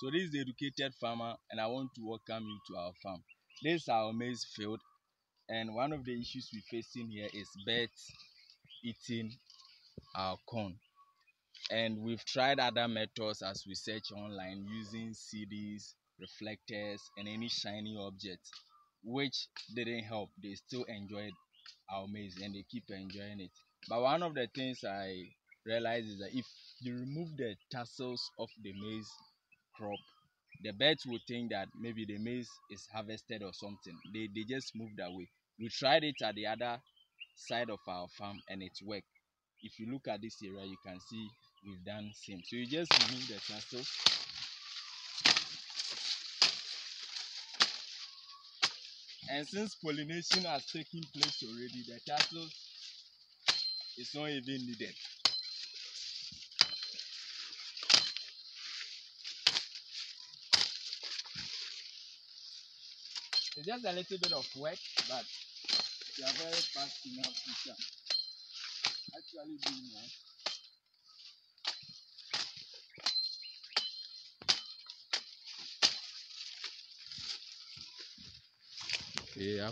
So this is the educated farmer and I want to welcome you to our farm. This is our maize field and one of the issues we're facing here is birds eating our corn. And we've tried other methods as we search online using CDs, reflectors and any shiny object which didn't help. They still enjoyed our maize and they keep enjoying it. But one of the things I realized is that if you remove the tassels of the maize crop, the birds will think that maybe the maize is harvested or something. They, they just moved away. We tried it at the other side of our farm and it worked. If you look at this area, you can see we've done same. So you just remove the tassels. And since pollination has taken place already, the tassels is not even needed. It's just a little bit of work, but you are very fast enough to can actually do more. Yeah,